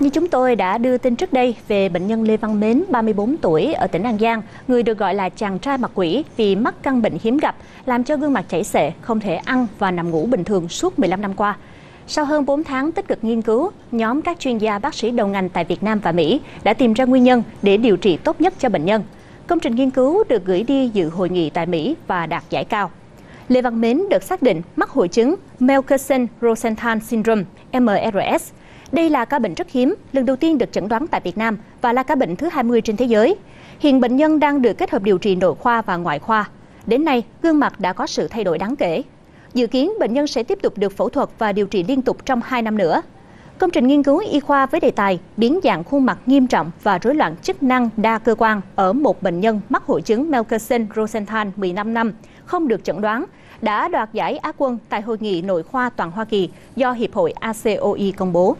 Như chúng tôi đã đưa tin trước đây về bệnh nhân Lê Văn Mến, 34 tuổi, ở tỉnh An Giang, người được gọi là chàng trai mặt quỷ vì mắc căn bệnh hiếm gặp, làm cho gương mặt chảy xệ, không thể ăn và nằm ngủ bình thường suốt 15 năm qua. Sau hơn 4 tháng tích cực nghiên cứu, nhóm các chuyên gia bác sĩ đầu ngành tại Việt Nam và Mỹ đã tìm ra nguyên nhân để điều trị tốt nhất cho bệnh nhân. Công trình nghiên cứu được gửi đi dự hội nghị tại Mỹ và đạt giải cao. Lê Văn Mến được xác định mắc hội chứng Melkersen-Rosenthal syndrome MRS. Đây là ca bệnh rất hiếm, lần đầu tiên được chẩn đoán tại Việt Nam và là ca bệnh thứ 20 trên thế giới. Hiện bệnh nhân đang được kết hợp điều trị nội khoa và ngoại khoa. Đến nay, gương mặt đã có sự thay đổi đáng kể. Dự kiến bệnh nhân sẽ tiếp tục được phẫu thuật và điều trị liên tục trong 2 năm nữa. Công trình nghiên cứu y khoa với đề tài biến dạng khuôn mặt nghiêm trọng và rối loạn chức năng đa cơ quan ở một bệnh nhân mắc hội chứng Melkersen-Rosenthal 15 năm không được chẩn đoán, đã đoạt giải Á quân tại hội nghị nội khoa toàn Hoa Kỳ do Hiệp hội ACOI công bố.